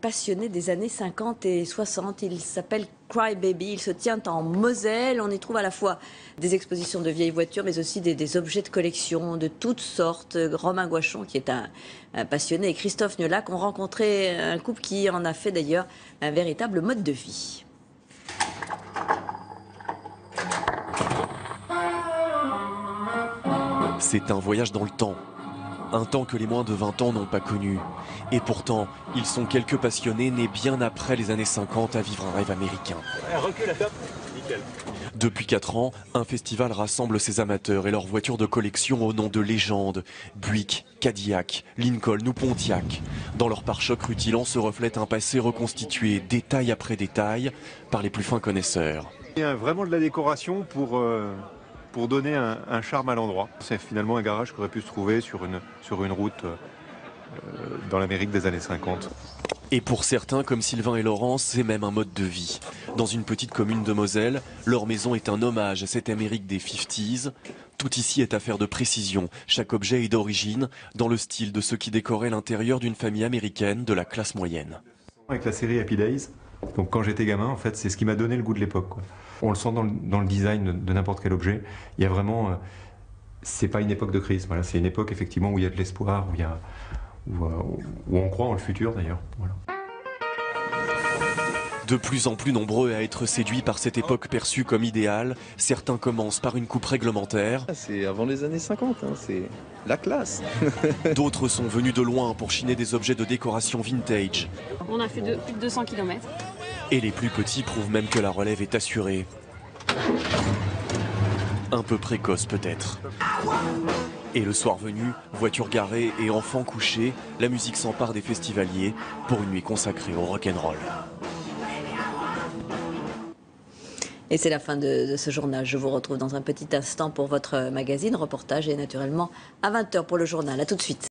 passionné des années 50 et 60. Il s'appelle Cry Baby. Il se tient en Moselle. On y trouve à la fois des expositions de vieilles voitures, mais aussi des, objets de collection de toutes sortes. Romain Guachon, qui est un, passionné, et Christophe Niolac ont rencontré un couple qui en a fait d'ailleurs un véritable mode de vie. C'est un voyage dans le temps un temps que les moins de 20 ans n'ont pas connu. Et pourtant, ils sont quelques passionnés nés bien après les années 50 à vivre un rêve américain. Depuis 4 ans, un festival rassemble ses amateurs et leurs voitures de collection au nom de légendes. Buick, Cadillac, Lincoln ou Pontiac. Dans leur pare-choc rutilant se reflète un passé reconstitué, détail après détail, par les plus fins connaisseurs. Il y a vraiment de la décoration pour... Euh, pour donner un, charme à l'endroit. C'est finalement un garage qui aurait pu se trouver sur une, sur une route euh, dans l'Amérique des années 50. Et pour certains, comme Sylvain et Laurence, c'est même un mode de vie. Dans une petite commune de Moselle, leur maison est un hommage à cette Amérique des 50s. Tout ici est affaire de précision. Chaque objet est d'origine, dans le style de ceux qui décoraient l'intérieur d'une famille américaine de la classe moyenne. Avec la série Happy Days, donc quand j'étais gamin, en fait, c'est ce qui m'a donné le goût de l'époque. On le sent dans le, design de, n'importe quel objet. Il y a vraiment, euh, c'est pas une époque de crise. C'est une époque effectivement où il y a de l'espoir, où il y a, où, euh, on croit en le futur d'ailleurs. De plus en plus nombreux à être séduits par cette époque perçue comme idéale, certains commencent par une coupe réglementaire. Ah, c'est avant les années 50, hein, c'est la classe. D'autres sont venus de loin pour chiner des objets de décoration vintage. On a fait plus de 200 km. Et les plus petits prouvent même que la relève est assurée. Un peu précoce peut-être. Et le soir venu, voiture garée et enfants couchés, la musique s'empare des festivaliers pour une nuit consacrée au rock'n'roll. Et c'est la fin de, ce journal. Je vous retrouve dans un petit instant pour votre magazine, reportage et naturellement à 20h pour le journal. A tout de suite.